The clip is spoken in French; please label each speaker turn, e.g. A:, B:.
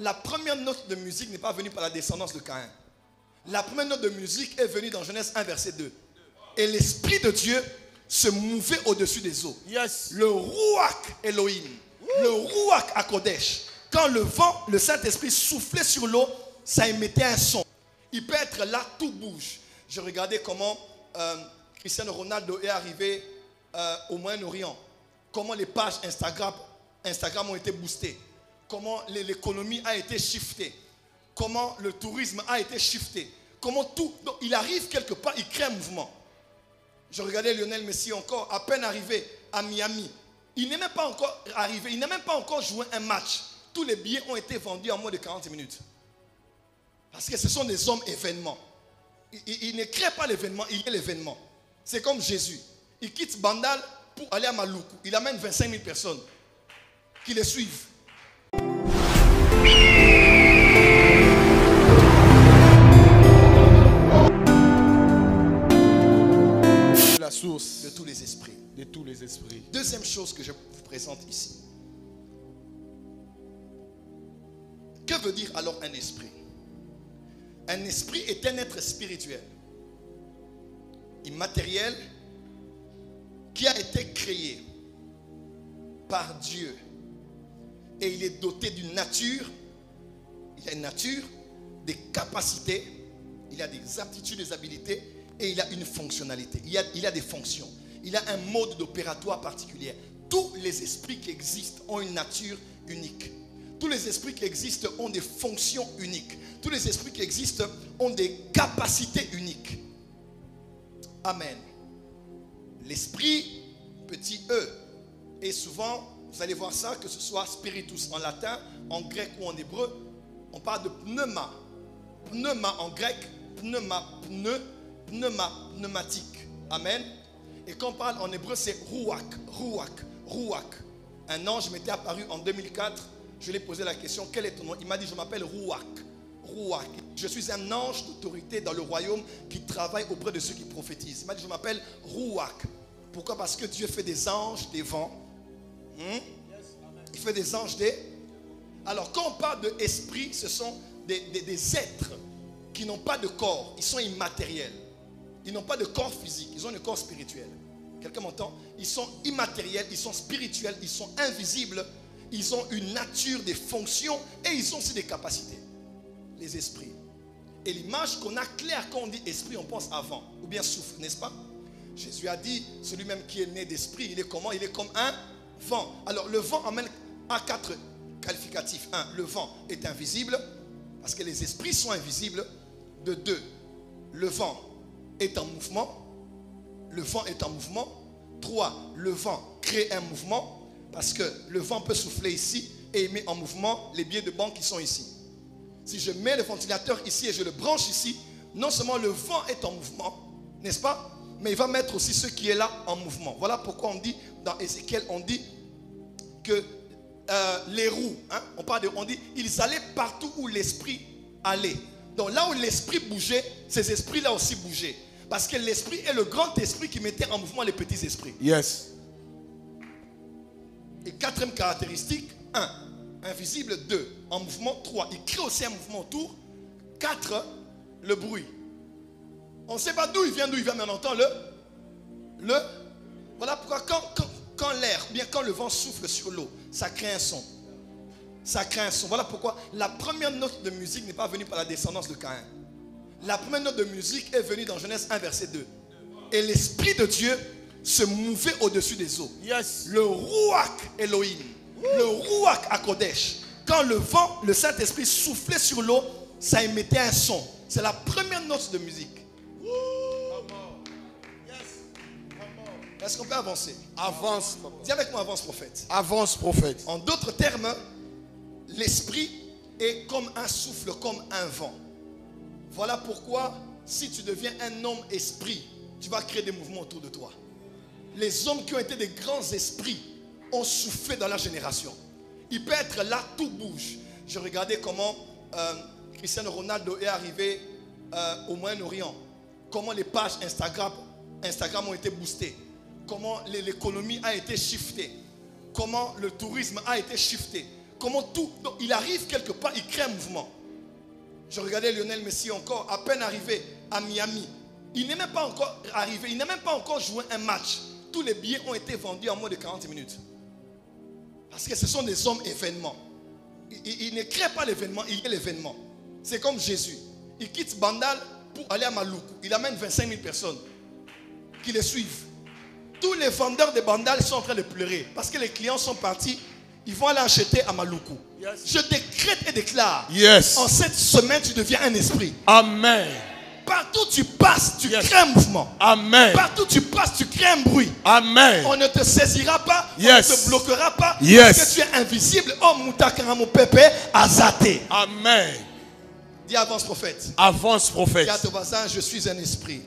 A: La première note de musique n'est pas venue par la descendance de Caïn. La première note de musique est venue dans Genèse 1, verset 2. Et l'Esprit de Dieu se mouvait au-dessus des eaux.
B: Yes.
A: Le Rouak Elohim, le Rouak Akodesh. Quand le vent, le Saint-Esprit soufflait sur l'eau, ça émettait un son. Il peut être là, tout bouge. Je regardais comment euh, Cristiano Ronaldo est arrivé euh, au Moyen-Orient. Comment les pages Instagram, Instagram ont été boostées. Comment l'é- l'économie a été shiftée. Comment le tourisme a été shifté. Comment tout. Donc, il arrive quelque part, il crée un mouvement. Je regardais Lionel Messi encore, à peine arrivé à Miami. Il n'est même pas encore arrivé, il n'a même pas encore joué un match. Tous les billets ont été vendus en moins de 40 minutes. Parce que ce sont des hommes événements. Il ne crée pas l'événement, il est l'événement. C'est comme Jésus. Il quitte Bandal pour aller à Maloukou. Il amène 25 000 personnes qui le suivent. De tous les esprits. Deuxième chose que je vous présente ici. Que veut dire alors un esprit? Un esprit est un être spirituel, immatériel, qui a été créé par Dieu. Et il est doté d'une nature, il a une nature, des capacités, il a des aptitudes, des habilités, et il a une fonctionnalité. Il a, il a des fonctions. Il a un mode d'opératoire particulier. Tous les esprits qui existent ont une nature unique. Tous les esprits qui existent ont des fonctions uniques. Tous les esprits qui existent ont des capacités uniques. Amen. L'esprit, petit e, et souvent, vous allez voir ça, que ce soit spiritus en latin, en grec ou en hébreu, on parle de pneuma. Pneuma en grec, pneuma, pneu, pneuma, pneumatique. Amen. Et quand on parle en hébreu, c'est rouak, rouak, rouak. Un ange m'était apparu en 2004. Je lui ai posé la question, quel est ton nom? Il m'a dit, je m'appelle rouak. Rouak. Je suis un ange d'autorité dans le royaume qui travaille auprès de ceux qui prophétisent. Il m'a dit, je m'appelle rouak. Pourquoi? Parce que Dieu fait des anges des vents. Hmm? Il fait des anges des... Alors quand on parle de ce sont des, des- des êtres qui n'ont pas de corps. Ils sont immatériels. Ils n'ont pas de corps physique. Ils ont un corps spirituel. Quelqu'un m'entend? Ils sont immatériels, ils sont spirituels, ils sont invisibles. Ils ont une nature, des fonctions et ils ont aussi des capacités. Les esprits. Et l'image qu'on a claire quand on dit esprit, on pense à vent ou bien souffle, n'est-ce pas? Jésus a dit, celui même qui est né d'esprit, il est comment? Il est comme un vent. Alors le vent amène à quatre qualificatifs. Un, le vent est invisible, parce que les esprits sont invisibles. De deux, le vent est en mouvement. Le vent est en mouvement. Trois, le vent crée un mouvement, parce que le vent peut souffler ici et met en mouvement les billets de banque qui sont ici. Si je mets le ventilateur ici et je le branche ici, non seulement le vent est en mouvement, n'est-ce pas Mais il va mettre aussi ce qui est là en mouvement. Voilà pourquoi on dit, dans Ézéchiel, on dit que euh, les roues, hein, on parle de, on dit, ils allaient partout où l'esprit allait. Donc là où l'esprit bougeait, ces esprits-là aussi bougeaient. Parce que l'esprit est le grand esprit qui mettait en mouvement les petits esprits.
B: Yes.
A: Et quatrième caractéristique, un, invisible, deux, en mouvement, trois. Il crée aussi un mouvement autour. Quatre, le bruit. On ne sait pas d'où il vient, d'où il vient, mais on entend le. Le. Voilà pourquoi quand, quand, quand l'air, bien quand le vent souffle sur l'eau, ça crée un son. Ça crée un son. Voilà pourquoi la première note de musique n'est pas venue par la descendance de Caïn. La première note de musique est venue dans Genèse 1, verset 2. Et l'Esprit de Dieu se mouvait au-dessus des eaux
B: Yes.
A: le Rouak Elohim, le Rouak Akodesh. Quand le vent, le Saint-Esprit soufflait sur l'eau, ça émettait un son. C'est la première note de musique. Est-ce qu'on peut avancer?
B: Avance.
A: Dis avec moi, avance prophète.
B: Avance, prophète.
A: En d'autres termes, l'esprit est comme un souffle, comme un vent. Voilà pourquoi, si tu deviens un homme esprit, tu vas créer des mouvements autour de toi. Les hommes qui ont été des grands esprits ont soufflé dans la génération. Il peut être là, tout bouge. Je regardais comment euh, Cristiano Ronaldo est arrivé euh, au Moyen-Orient. Comment les pages Instagram, ont été boostées. Comment l'é- l'économie a été shiftée. Comment le tourisme a été shifté. comment tout. Il arrive quelque part, il crée un mouvement. Je regardais Lionel Messi encore, à peine arrivé à Miami. Il n'est même pas encore arrivé, il n'a même pas encore joué un match. Tous les billets ont été vendus en moins de 40 minutes. Parce que ce sont des hommes événements. Il, ne crée pas l'événement, il est l'événement. C'est comme Jésus. Il quitte Bandal pour aller à Maloukou. Il amène 25 000 personnes qui le suivent. Tous les vendeurs de Bandal sont en train de pleurer parce que les clients sont partis. Ils vont aller acheter à Maloukou.
B: Yes.
A: Je décrète et déclare.
B: Yes.
A: En cette semaine, tu deviens un esprit.
B: Amen.
A: Partout où tu passes, tu
B: Yes.
A: crées un mouvement.
B: Amen.
A: Partout où tu passes, tu crées un bruit.
B: Amen.
A: On ne te saisira pas, on ne te bloquera pas,
B: Yes.
A: parce que tu es invisible. Oh, pépé, azaté.
B: Amen.
A: Dis avance, prophète.
B: Avance, prophète.
A: Dis à ton voisin, je suis un esprit.